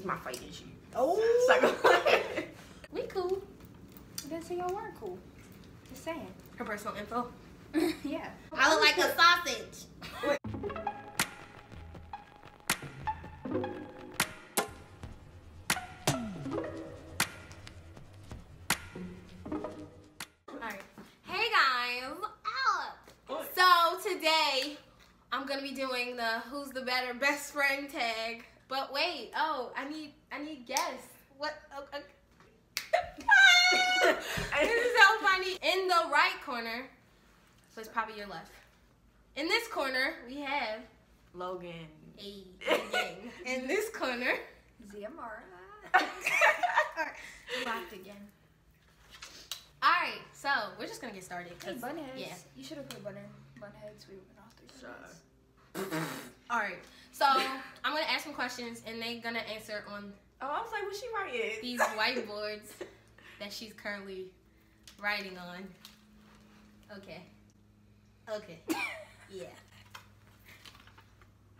He's my fighting shoe. Oh. Psycho. we cool. I didn't say y'all weren't cool. Just saying. Her personal info. yeah. I look like a sausage. Alright. Hey guys. Ow. So today I'm gonna be doing the who's the better best friend tag. But wait, oh, I need I need guests. What oh, okay. this is so funny. In the right corner, so it's probably your left. In this corner, we have Logan. a. In this corner, Xiamara. Alright. Locked again. Alright, so we're just gonna get started. Hey, 'cause- bunheads. Yeah. You should have put bun bunheads. We would have been off three Sure. Bunheads. Alright, so I'm gonna ask some questions and they're gonna answer on Oh, I was like, what's she writing? these whiteboards that she's currently writing on. Okay. Okay. Yeah.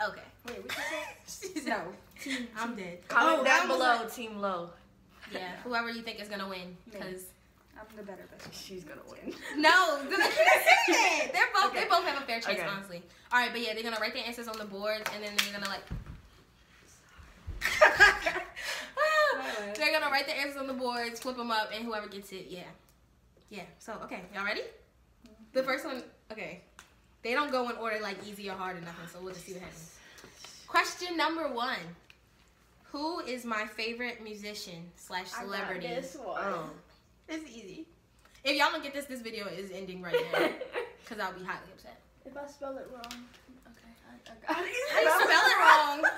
Okay. Wait, what you She's No. I'm dead. Comment Oh, down that was below, team Lo. Yeah, whoever you think is gonna win, because I'm the better best. She's gonna win. no, they can't say that. They're both they both have a fair chance, Okay. honestly. All right, but yeah, they're gonna write their answers on the boards, and then they're gonna like. they're gonna write their answers on the boards, flip them up, and whoever gets it, yeah, yeah. So okay, y'all ready? The first one, okay. They don't go in order like easy or hard or nothing, so we'll just see what happens. Question number one. Who is my favorite musician slash celebrity? this Oh. It's easy. If y'all don't get this, this video is ending right now. Because I'll be highly upset. If I spell it wrong, okay, I, I got it. How you spell it wrong?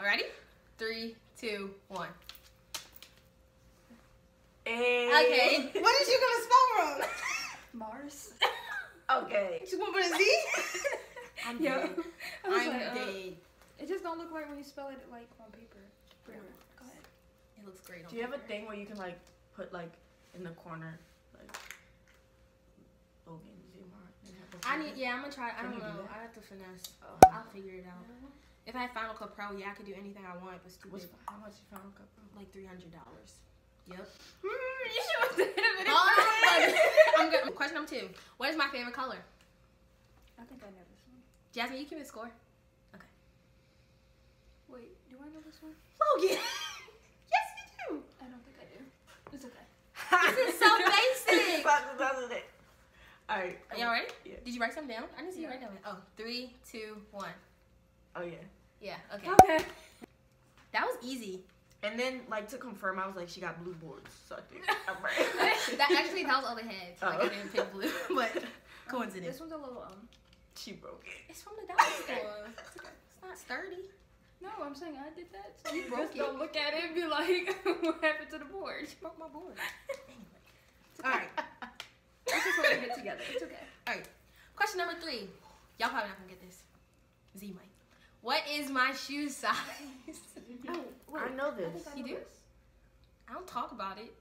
Alrighty? Three, two, one. Hey. Okay. what is you gonna spell wrong? Mars. Okay. you want to put a Z? I'm Yeah. dead. I was I'm like, uh. It just don't look right when you spell it like on paper. Whatever. Go ahead. It looks great on Do you have a thing where you can like put like in the corner like Logan Zimar and have a I need, yeah, I'm gonna try. I Can don't you do know. I have to finesse. Oh. I'll figure it out. If I had Final Cut Pro, yeah, I could do anything I want, but stupid. What's, how much you found cup? Like $300. Yep. Hmm, you should have it. Oh, I'm good. Question number two. What is my favorite color? I think I know this one. Jasmine, you keep it score. Okay. Wait, do I know this one? Logan. yes, you do. I don't think I do. It's okay. This is so basic. That's- that's it. All right. Are y'all ready? Yeah. Did you write something down? I didn't see you write down. Oh, three, two, one. Oh yeah. Yeah. Okay. Okay. That was easy. And then like to confirm, I was like, she got blue boards, so I think I'm right. That actually that was all they had. Like I Oh. didn't pick blue, but coincidence. This one's a little um. she broke it. It's from the dollar store. It's okay. It's not sturdy. No, I'm saying I did that. So you broke just it. don't look at it and be like, what happened to the board? She broke my board. Anyway. All right. Let's just hold it together. It's okay. All right. Question number three. Y'all probably not gonna get this. Z might. What is my shoe size? Oh, wait. I know this. think I You do? this. I don't talk about it.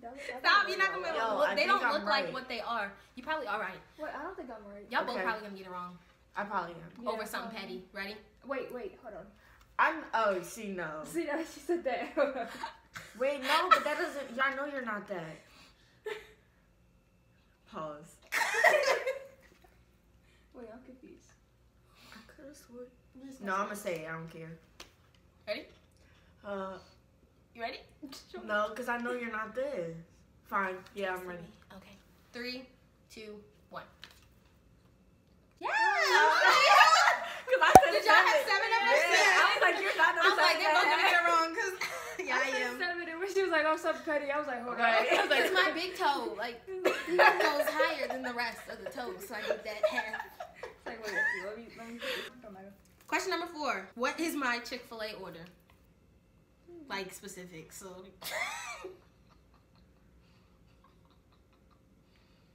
That was- Stop! You're not gonna be that able to Yo, They don't I'm look like right. what they are. You probably are right. one. Wait, I don't think I'm right. Y'all both probably gonna get it wrong I probably am. Yeah, over something probably. petty. Ready? Wait, wait, hold on. I'm. Oh, she knows. See that she said that. Wait, no, but that doesn't. I know you're not that. Pause. wait, I'm confused. I could have sworn. No, I'm gonna say it. I don't care. Ready? Uh, You ready? no, because I know you're not this. Fine. Yeah, I'm ready. Okay. Three, two, one. Yeah. Because I said Did y'all have seven of us? Yeah, I was like, you're not I was like, they're both gonna get it wrong because yeah, I I said am. seven, and when she was like, "I'm so petty," I was like, "Hold Right. on." I was like, It's my big toe. Like that goes higher than the rest of the toes, so I need that half. It's like, wait, let me, let me. Don't matter. Question number four. What is my Chick Fil A order? Like specific. So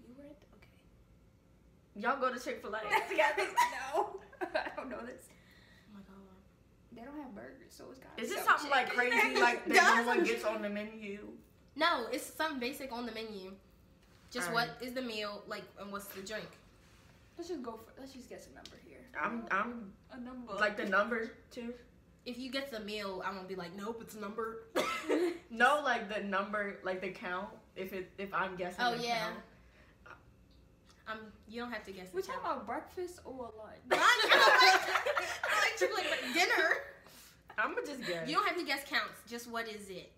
You read? Okay. Y'all go to Chick Fil A. no, I don't know this. Oh my god. They don't have burgers, so it's got. Is this something like crazy, like that no one gets on the menu? No, it's something basic on the menu. Just Alright. what is the meal like and what's the drink? Let's just go for. Let's just guess a number here. I'm I'm A number. like the number too. If you get the meal, I'm gonna be like, nope, it's a number. No, like the number, like the count. If it if I'm guessing. Oh, the yeah. count. Um, you don't have to guess. We're talking count. about breakfast or lunch. Lunch. I like, like triple like dinner. I'm gonna just guess. You don't have to guess counts. Just what is it?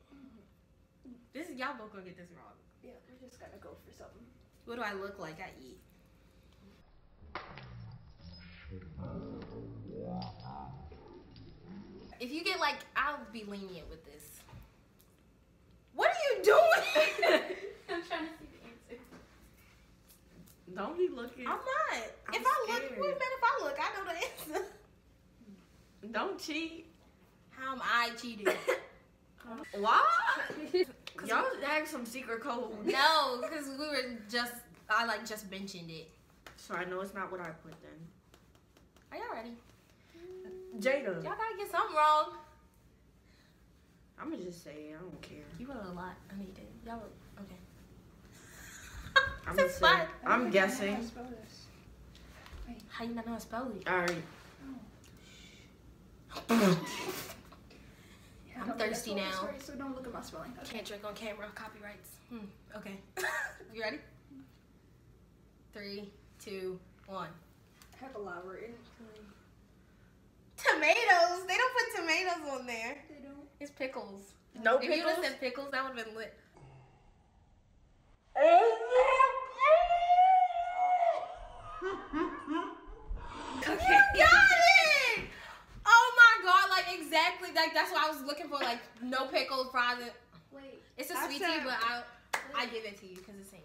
This is y'all both gonna get this wrong. Yeah, we're just gonna go for something. What do I look like? I eat. If you get like, I'll be lenient with this. What are you doing? I'm trying to see the answer. Don't be looking. I'm not. I'm if I look, what better if I look? I know the answer. Don't cheat. How am I cheating? Why? Y'all had some secret code. no, because we were just, I like just mentioned it. So I know it's not what I put then. Are y'all ready? Jada. Y'all gotta get something wrong. I'm gonna just say it. I don't care. You wrote a lot. I need it. Y'all. I'm This is fun. I don't I'm think how guessing. to spell this. How you not know how to spell it? All right. Yeah, I'm I don't think I thirsty now. right, so don't look at my spelling. Okay. Can't drink on camera. Copyrights. Hmm. Okay. you ready? Three, two, one. I have a lot written. Tomatoes. They don't put tomatoes on there. They don't. It's pickles. No If you would pickles. have said pickles, that would have been lit. Okay. You got it! Oh my god, like exactly, like that's what I was looking for, like no pickles, fries. and- Wait. It's a I sweet said- tea, but I I give it to you because it's same.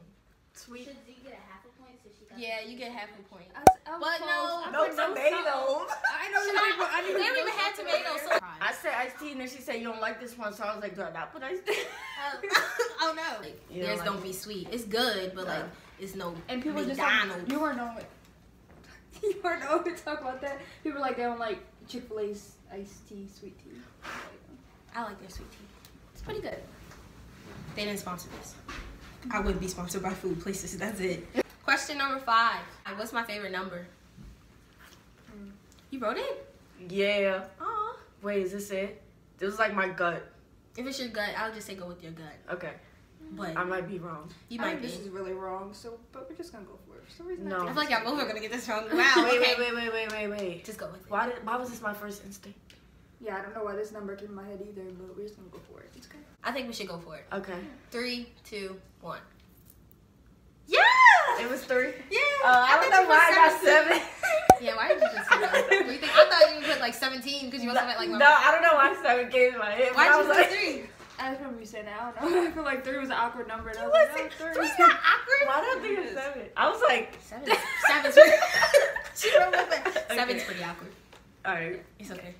Sweet. Should Z get a half a point so she got Yeah, you get half a point. I, was- I was But close. no- No tomatoes. I know Should you I- people. I need they to don't go even have somewhere. tomatoes. So I said iced tea, and then she said you don't like this one, so I was like, do I not put iced tea? Oh. oh no, like, You theirs don't don't be sweet. It's good, but like Yeah. It's no And people just like, you weren't know. You weren't know to talk about that. People like they don't like Chick Fil A's iced tea, sweet tea. I like their sweet tea. It's pretty good. They didn't sponsor this. I wouldn't be sponsored by food places. That's it. Question number five. What's my favorite number? Hmm. You wrote it? yeah. Aw. Wait, is this it? This is like my gut. If it's your gut, I'll just say go with your gut. Okay. But I might be wrong. you I might think be. this is really wrong. So, but we're just gonna go for it. For some reason, No. I I feel like it's y'all both are gonna get this wrong. Wow. wait, okay. wait, wait, wait, wait, wait, wait. Just go with it. Why did? Why was this my first instinct? Yeah, I don't know why this number came in my head either, but we're just gonna go for it. It's good. I think we should go for it. Okay. Three, two, one. Yeah. It was three. Yeah. Uh, I, don't think know why I put got seven. Yeah, why did you just say that? Do you think, I thought you put like 17 because you must have had like no. I don't know why seven came in my head. but Why'd I you was put like, three? I just remember you saying that. I don't know. I feel like three was an awkward number. And I was Listen, like, oh, three's not awkward. Why did I think it's seven? I was like, Seven. Seven's pretty. she wrote that. Seven's pretty awkward. all right. It's okay.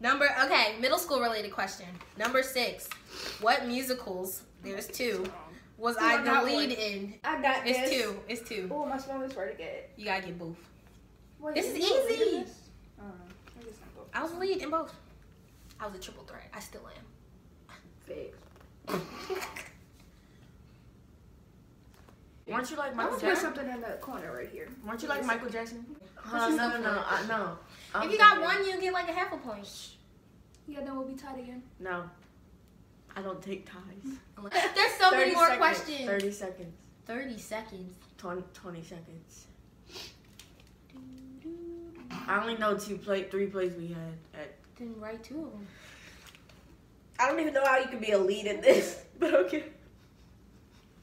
Number okay, middle school related question. Number six. What musicals? There's two. Was I I the lead one. in? I got It's two. It's two. Oh, my spelling is pretty good. You gotta get both. Wait, This is is you a lead in easy. this? I. I'm just gonna go. I was the lead in both. I was a triple threat. I still am. Fake. Weren't you like I'm Michael gonna put Jackson? something in the corner right here. Weren't you like Michael Jackson? Uh, no, no, no, it. uh, no. I'm If you got one, you get like a half a point. Yeah, then we'll be tied again. No. I don't take ties. There's so many more seconds. questions. 30 seconds. 30 seconds. 20, 20 seconds. I only know two play, three plays we had at. Then write two of them. I don't even know how you can be a lead in this, but okay.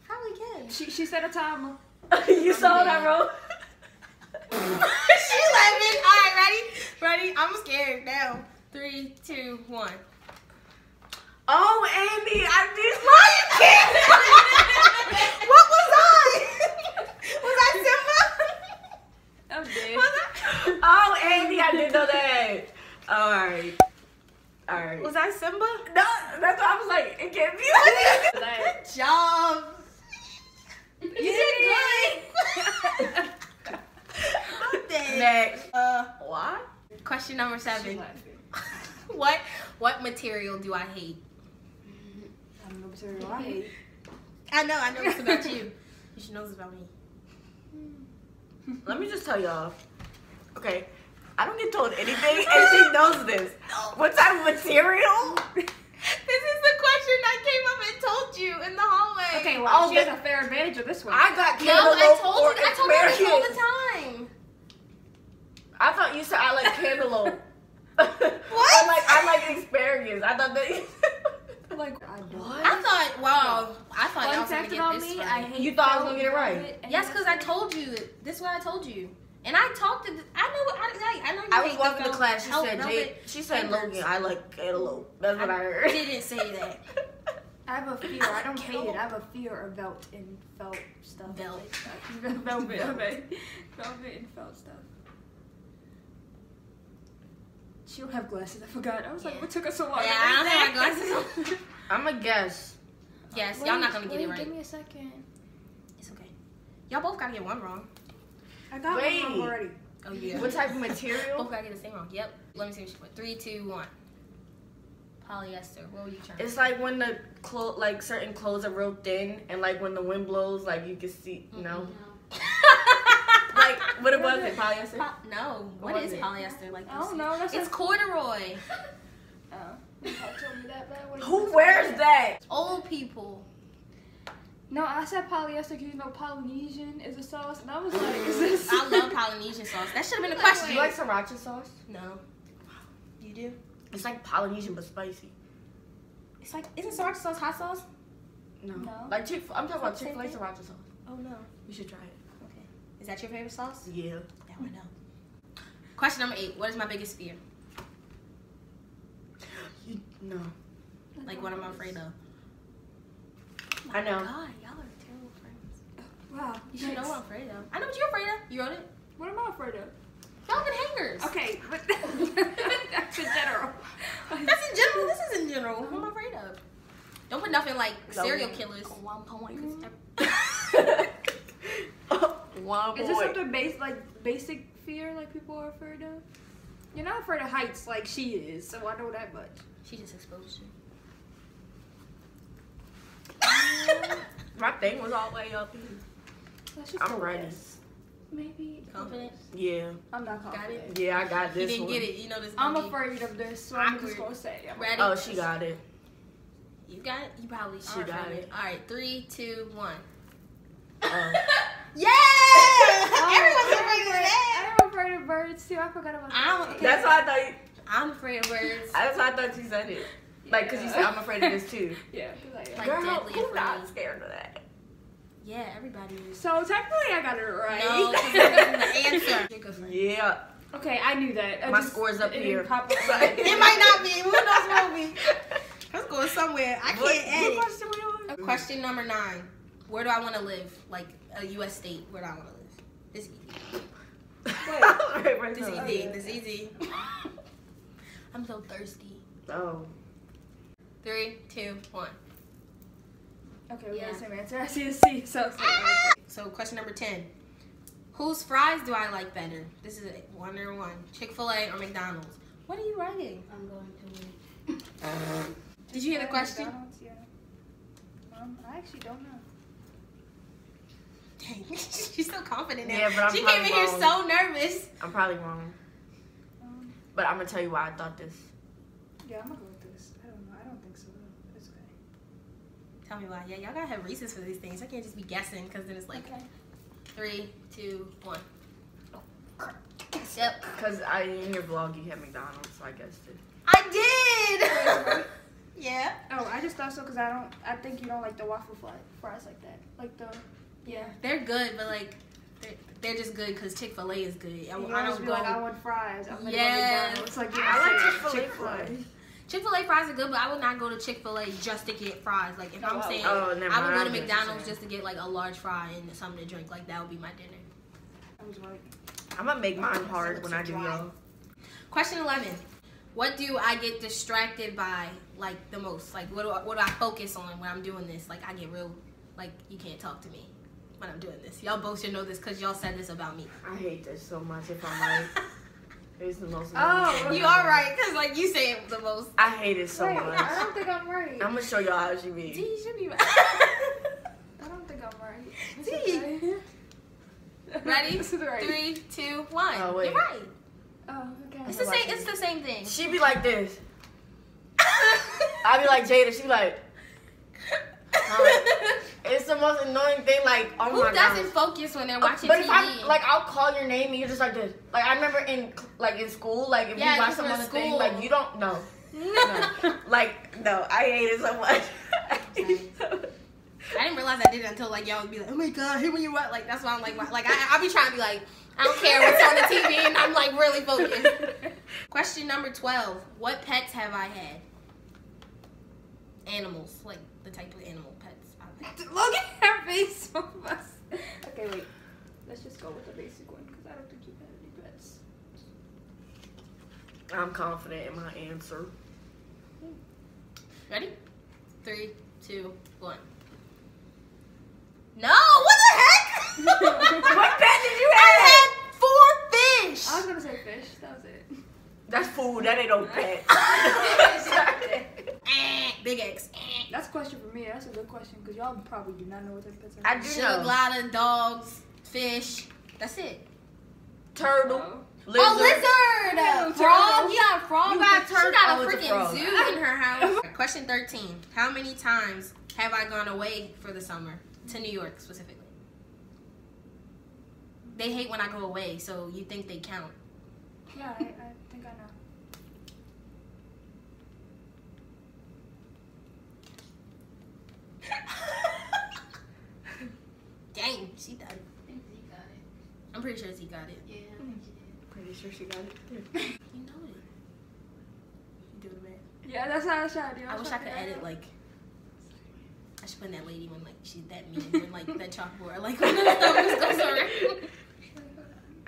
Probably can. She she set a timer. you saw what I dead. wrote? she laughing. All right, ready? Ready? I'm scared now. Three, two, one. Oh, Andy, I did Lion King. what was I? was I Simba? I'm dead. Was I? oh, Andy, I didn't know that. All right. All right. Was I Simba? no, that's why I was like, it can't be like that. Good job. You did good. I'm. Next. Uh, What? question number seven. what what material do I hate? I don't know material I hate. I know, I know this about you. You should know this about me. Let me just tell y'all. Okay, I don't get told anything, and she knows this. What type of material? This is the question I came up and told you in the hallway. Okay, well, Oh, she has a fair advantage of this one. I got No, I told or you. I told her this all the time. I thought you said I like cantaloupe. I like I like asparagus. I thought that. like, I What? I thought, wow, I thought y'all Fun was gonna fact get about this me, right. I hate You thought I was gonna get it right. velvet and Yes, because I told you. This is what I told you. And I talked to. I know. I, I, I know. You I was walking the to class. She said, velvet Jade, she said. Logan, I like cantaloupe. That's what I I heard. didn't say that. I have a fear. I don't hate it. I have a fear of felt and felt stuff. Velvet. velvet, velvet, velvet and felt stuff. She don't have glasses. I forgot. I was like, Yeah. what took us so long? Yeah, I don't have my glasses. I'm a guess. yes, y'all not gonna get it right. Give me a second. It's okay. Y'all both gotta get one wrong. I got Wait. one wrong already. Oh yeah. What type of material? Both gotta get the same wrong. Yep. Let me see what she put. Three, two, one. Polyester. What were you trying? It's like when the clo- like certain clothes are real thin, and like when the wind blows, like you can see, you know, mm-hmm. No. like what it was it polyester? Po- no. What what was is it? polyester? Like I don't know. That's It's a, corduroy. oh. You told me that bad. What is Who wears that? Old people. No, I said polyester because you know Polynesian is a sauce, and I was like, is this? I love Polynesian sauce. That should have been a question. Do you like sriracha sauce? no. You do? It's like Polynesian but spicy. It's like isn't sriracha sauce hot sauce? No, No. like Chick. I'm talking about Same Chick Fil A sriracha sauce. Oh no. You should try it. Okay. Is that your favorite sauce? Yeah. Now I know. Question number eight. What is my biggest fear? You, no. Like what am I afraid of? I oh know. God, y'all are terrible friends. Wow. You should know what I'm afraid of. I know what you're afraid of. You wrote it. What am I afraid of? Velvet hangers. Okay, but that's in general. That's in general. This is in general. What am I afraid of? Don't put nothing like No. serial killers. One point. One Is this something base like basic fear like people are afraid of? You're not afraid of heights like she is, so I know that much. She just exposed you. My thing was all the way up here. Let's just I'm ready. this. Maybe Confident? Yeah. I'm not Got confident. Yeah, I got this. You didn't one. get it. You know this. I'm gonna afraid of this, so I'm just gonna say. I'm Ready? Oh, she got it. You got it. You probably She got afraid. it. All right, three, two, one. Oh. Yeah! Oh, Everyone's afraid of that. I'm afraid of birds too. I forgot about I'm- that. That's why I thought. You, I'm afraid of birds. that's why I thought you said it. Like, cause you said I'm afraid of this too. yeah. I am. Like Girl, deadly who's not scared of that? Yeah, everybody is. So technically, I got it right. No, 'cause this is the answer. You're good friend. Yeah. okay, I knew that. I My just- score's up it here. pop up. It might not be. Who knows where it'll be? Let's go somewhere. I What- can't what edit. question we on? Question number nine. Where do I want to live? Like a U.S. state. Where do I want to live? This easy. right, right This now. easy. yeah. This easy. I'm so thirsty. Oh. Three, two, one. Okay, we got Yeah. the same answer. I see a C, so it's like, So question number ten. Whose fries do I like better? This is a one or one. Chick Fil A or McDonald's? What are you writing? I'm going to win. Did you hear the question? McDonald's, yeah. Um, I actually don't know. Dang, she's so confident now. Yeah, but I'm she came in probably here so nervous. I'm probably wrong. Um, But I'm gonna tell you why I thought this. yeah, I'm gonna go with this. I don't know. I don't think so. though. It's okay. Tell me why. Yeah, y'all gotta have reasons for these things. I can't just be guessing because then it's like okay. three, two, one. Yep. Cause I in your vlog you had McDonald's, so I guessed it. I did. yeah. Oh, I just thought so because I don't. I think you don't like the waffle fry, fries like that. Like the. Yeah. They're good, but like they're, they're just good because Chick Fil A is good. I, You I don't be go. like, I want fries. I'm gonna Yes. go McDonald's. Like I like you're Chick-fil-A saying, fries. Chick Fil A fries are good, but I would not go to Chick Fil A just to get fries. Like if I'm Oh, saying, Oh, never I would go to I get what you're McDonald's just to get like a large fry and something to drink. Like that would be my dinner. I was right. I'm gonna make mine hard when I do y'all. Question eleven. What do I get distracted by like the most? Like what do I, what do I focus on when I'm doing this? Like I get real like you can't talk to me when I'm doing this. Y'all both should know this because y'all said this about me. I hate this so much. If I'm right, it's the most. Oh, You ever. are right because like you say it the most. I hate it so Wait, much. I don't think I'm right. I'm gonna show y'all how she D, be. you should be right. I don't think I'm right. It's T. okay. Ready? Right. Three, two, one. Oh, wait. You're right. Oh, okay. It's the same. It's the same thing. She be like this. I be like Jada. She be like. It's the most annoying thing. Like, oh Who my doesn't god. focus when they're oh, watching But TV? if I like, I'll call your name and you're just like this. Like I remember in like in school, like if Yeah, you watch some we're in thing, school. like you don't know. No. like no, I hate it so much. I didn't realize I did it until like y'all would be like, "Oh my god, here when you what?" Like that's why I'm like, why- like I, I'll be trying to be like, I don't care what's on the TV, and I'm like really focused. Question number twelve: What pets have I had? Animals, like the type of animal pets. I've had. Look at her face. Both of us. Okay, wait. Let's just go with the basic one because I don't think you've had any pets. I'm confident in my answer. Ready? Three, two, one. No, what the heck? What pet did you I have? had four fish. I was gonna say fish. That was it. That's food. That ain't no pet. Eh, Big X. Eh. That's a question for me. That's a good question because y'all probably do not know what their pets are. I do Sugar know. glider, dogs, fish. That's it. Turtle. Oh. Lizard. Oh, lizard! Yeah, frog. You got a frog. You got She turtle. got Oh, a it's a freaking zoo in her house. Question 13. How many times have I gone away for the summer? To New York, specifically. They hate when I go away, so you think they count. Yeah, I, I think I know. Dang, she got it. I think he got it. I'm pretty sure she got it. Yeah, I think she did. Pretty sure she got it. You know it. You do it, man. Yeah, that's how I was trying to. I wish I could edit it like. I should put that lady when like she's that mean when like that chalkboard like when the stuff just goes around.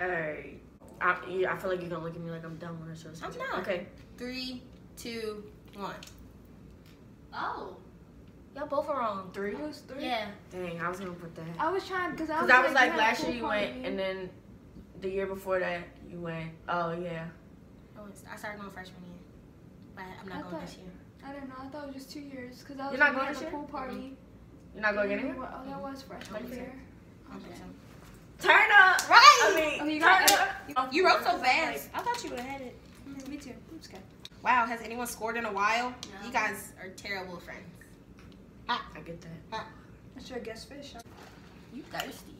Alright. I, yeah, I feel like you're gonna look at me like I'm dumb when I show I'm not. Okay. Three, two, one. Oh. Y'all both are wrong. Three. was three. Yeah. Dang, I was gonna put that. I was trying because I Because was, I was like, you had a last year you party. went, and then the year before that you went. Oh yeah. Oh, I started going freshman year, but I'm I not going thought- this year. I didn't know. I thought it was just two years because I was You're not going had this a year? pool party. You're not going and we anywhere. Oh, that was freshman Okay. year. I don't think so. Turn up. Right. I mean, Oh, you turn got up. You wrote so fast. I thought you would have had it. Mm, Me too. I'm scared. Wow, has anyone scored in a while? No. You guys are terrible friends. Ah, I get that. I should have guessed fish. You thirsty.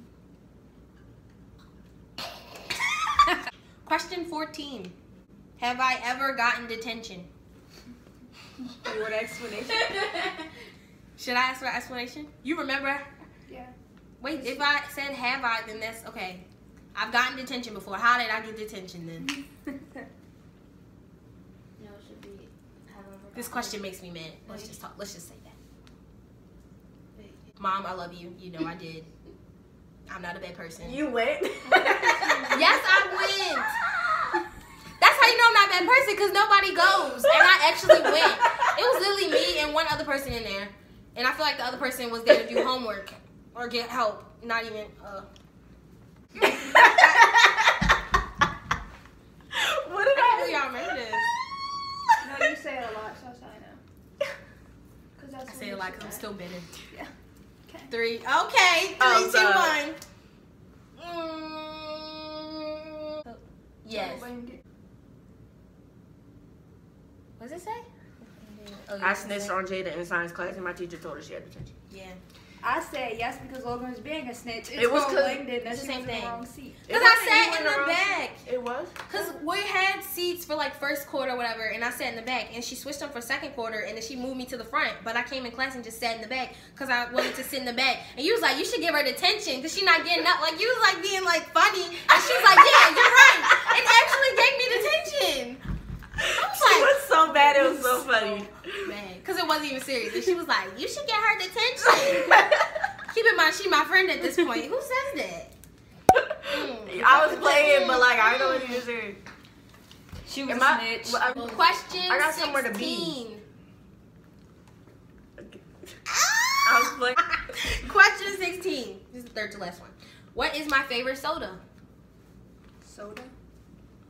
Question 14. Have I ever gotten detention? You want an explanation? Should I ask for an explanation? You remember? Yeah. Wait, if I said have I, then that's okay. I've gotten detention before. How did I get detention then? No, it should be. However. This question makes me mad. Let's just talk. Let's just say that. Mom, I love you. You know I did. I'm not a bad person. You went. Yes, I went. That's how you know I'm not a bad person because nobody goes. And I actually went. It was literally me and one other person in there. And I feel like the other person was there to do homework or get help. Not even, uh. what did I I y'all remember this. No, you say it a lot, so I know. Cause that's I say you it like should I'm still bitter. Yeah. Okay. Three. Okay. Three, Oh, two, sorry. one. Mm, yes. What does it say? Oh, I snitched on Jada in science class, and my teacher told her she had detention. Yeah. I said yes because Logan was being a snitch. It's It was called 'cause- Langdon. That it's she the was same in thing. the wrong seat. Because I wasn't- sat in the around- back. It was. Because we had seats for like first quarter, or whatever, and I sat in the back, and she switched them for second quarter, and then she moved me to the front. But I came in class and just sat in the back because I wanted to sit in the back. And you was like, you should give her detention because she's not getting up. Like you was like being like funny, and she was like, yeah, you're right, and actually gave me detention. I was She like, was so bad. It was so funny. man, because it wasn't even serious. And she was like, you should get her detention. Keep in mind, she my friend at this point. Who says that? I was playing, but like I don't know what you saying. She was Am a I- snitch. well, I- Question I got somewhere to be. 16. I was playing. Question 16. This is the third to last one. What is my favorite soda? Soda.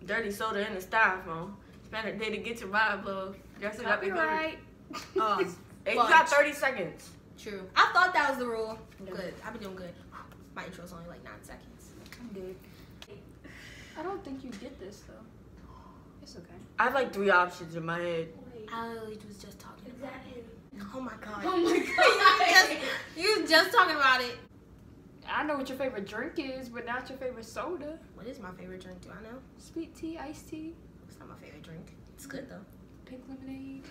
Dirty soda in the styrofoam. Spend a day to get your vibe, love. Guess it got me dirty. Copyright. Um, oh, Hey, you got 30 seconds. true. I thought that was the rule. Good. I've been doing good. My intro's only like nine seconds. I'm good. I don't think you get this though. It's okay. I have like three options in my head. Wait. I literally was just talking Is about that it. it? Oh my god. Oh my you, just, god. you just talking about it. I know what your favorite drink is, but not your favorite soda. What is my favorite drink? Do I know? Sweet tea, iced tea, It's not my favorite drink. It's good though. pink lemonade.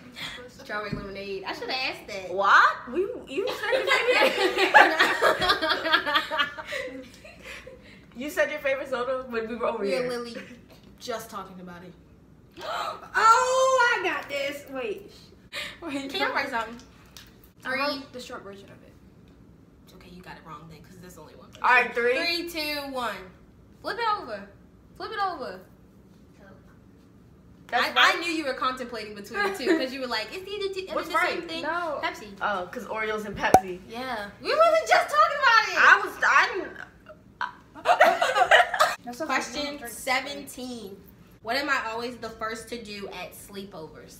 Strawberry lemonade. I should have asked that. What? We you said your favorite. you said your favorite soda when we were over we were here. literally just talking about it. oh, I got this. Wait. Wait. Can you write something? I Three. wrote the short version of it. Okay, you got it wrong then, because there's only one. All right, three. Three, two, one. Flip it over. Flip it over. That's I, right. I knew you were contemplating between the two because you were like, it's either t- What's the same thing. No. Pepsi. Oh, cause Oreos and Pepsi. Yeah. We wasn't just talking about it. I was I That's okay. Question Don't 17. What am I always the first to do at sleepovers?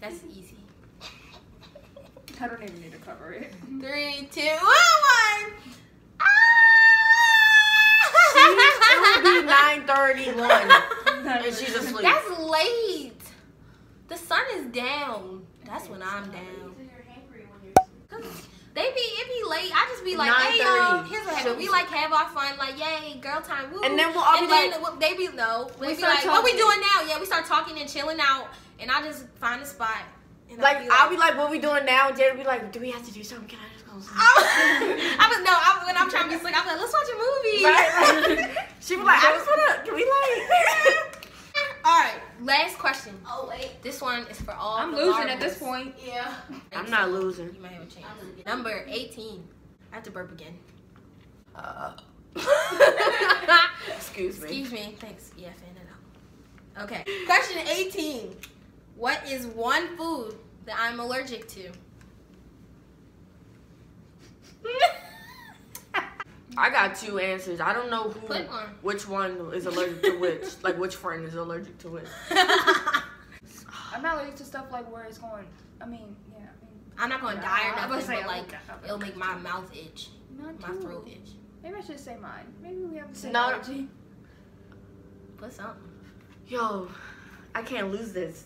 That's easy. I don't even need to cover it. Three, two, one. It would be nine thirty one, Ah! and she's asleep. That's late. The sun is down. That's when I'm down. So you're hangry when you're Cause they be it be late. I just be like, hey y'all, here's what happened. We like have our fun, like yay, girl time, woo. And then we'll all and be then like- they be no, We we be like, what we doing now? Yeah, we start talking and chilling out, and I just find a spot. And like I'll be like, "What we doing now?" And Jada be like, "Do we have to do something? Can I just go?" sleep?" I was no, I, when I'm trying to be slick, I'm like, let's watch a movie. Right? she be like, "I just wanna." Can we like? All right, last question. Oh wait. This one is for all. I'm the losing at this point. Yeah. I'm not losing. You might have a chance. I'm. Number 18. I have to burp again. Uh, excuse me. Excuse me. Thanks. Yeah, fan it out. Okay. Question 18. What is one food that I'm allergic to? I got two answers. I don't know who, one. which one is allergic to which. Like which friend is allergic to which. I'm not allergic to stuff like where it's going. I mean, yeah. I mean, I'm not gonna Yeah, die or I was nothing, gonna but say, like I it'll make my mouth itch, my too. throat itch. Maybe I should say mine. Maybe we have the same No. allergy. Put something. Yo, I can't lose this.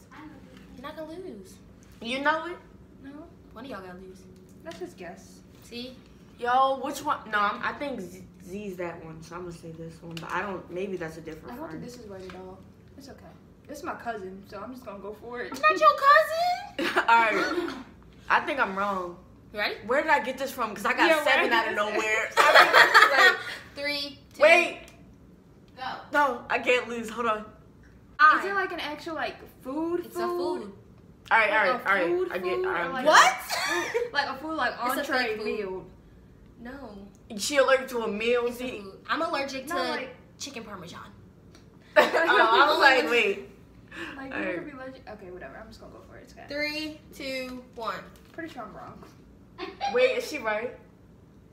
You're not gonna lose. You know it? No, One of y'all gotta lose. let's just guess. See? Yo, which one? No, I'm, I think Z- Z's that one, so I'm gonna say this one. But I don't. Maybe that's a different I don't think this is right at all. It's okay. This is my cousin, so I'm just gonna go for it. I'm not your cousin. All right. I think I'm wrong. You ready? Where did I get this from? Because I got Yeah, seven out of nowhere. I think this is like- Three, two, wait, Go. no, I can't lose. Hold on. I. Is it like an actual like food? it's a food. All right, all Like right, a all right. food I get. food like- What? Like a food like It's a entree fake food. meal. No. She allergic to a meal. See? I'm allergic to like chicken parmesan. oh, I was like, wait. like you Alright. could be allergic. Okay, whatever. I'm just gonna go for it. It's okay. Three, two, one. Pretty sure I'm wrong. Wait, is she right?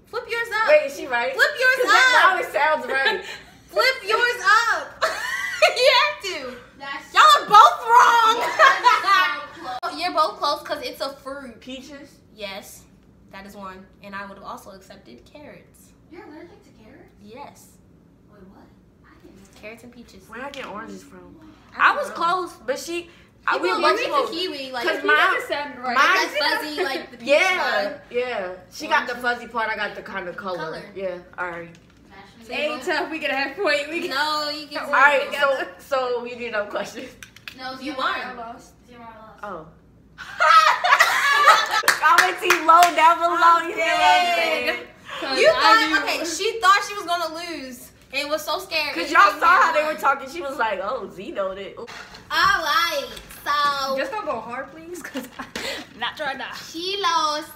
Flip yours up. Wait, is she right? Flip yours 'Cause that up. always sounds right. Flip yours up. you have to. That's Y'all are both wrong. You're both close because it's a fruit. Peaches. Yes, that is one. And I would have also accepted carrots. You're allergic to carrots? Yes, Wait, what? I didn't know carrots and peaches. Where I get oranges from? I I was know. close, but she. I, You we be were both allergic close. to kiwi, like 'Cause it's my- That just sounded right. mine- like fuzzy, like the peach Yeah, vibe. yeah. She got the fuzzy part. I got the kind of color. Color. Yeah. All right. Smash See? me. Ain't tough. We get a half point. We get. No, you can. All right. So, so we need no questions. No, You zero won. I I lost. lost. Zero I lost. Oh. Comment below down below. You see what I'm saying? You thought okay? She thought she was gonna lose and was so scared. Cause y'all saw how they were talking. She was like, "Oh, Z knowed it." All right, so Just don't go hard, please, cause I'm not trying to. she lost.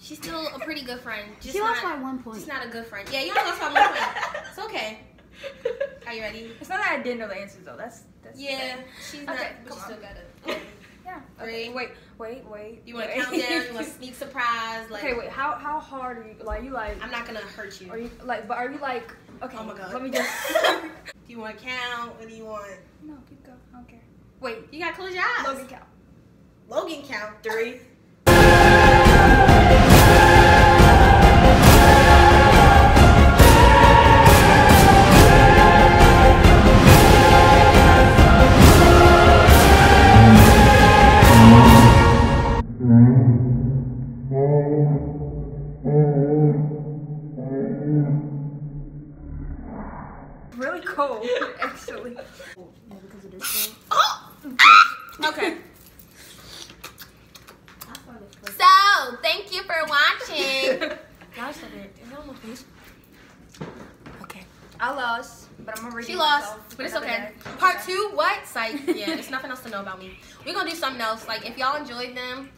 She's still a pretty good friend. Just She lost not, by one point. She's not a good friend. Yeah, you only lost by one point. It's okay. Are you ready? It's not that I didn't know the answers though. That's that's. Yeah, she's not. But come she on. still got it. Yeah. Three. Okay. Wait. Wait. Wait. You want to count down? You want sneak surprise? Like, okay. Wait. How how hard are you? Like you like? I'm not gonna hurt you. Are you like? But are you like? Okay. Oh my god. Let me just. do you want to count? What do you want? no, keep going. I don't care. Wait. You gotta close your eyes. Logan count. Logan count three. cold, actually. Yeah, because. Oh! Okay. I thought it was- So, thank you for watching. Y'all it. Is it on? Okay. I lost, but I'm already. She lost, but it's okay. Part two, what? Psych. Yeah, there's nothing else to know about me. We're gonna do something else. Like, if y'all enjoyed them,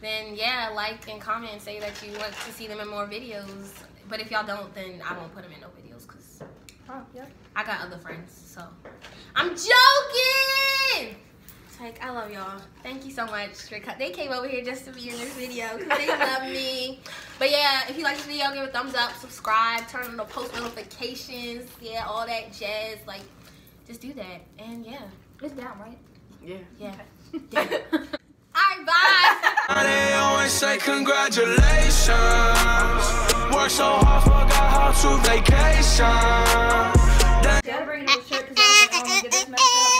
then yeah, like and comment and say that you want to see them in more videos. But if y'all don't, then I won't put them in no videos because Oh, yeah. I got other friends. So I'm joking. It's like I love y'all. Thank you so much. They came over here just to be in this video because they love me. But yeah, if you like this video, give it a thumbs up, subscribe, turn on the post notifications, yeah, all that jazz. Like, just do that. And yeah, It's down, right? Yeah. yeah. yeah. Alright, bye. They always say congratulations. Work so hard, forgot how to vacation.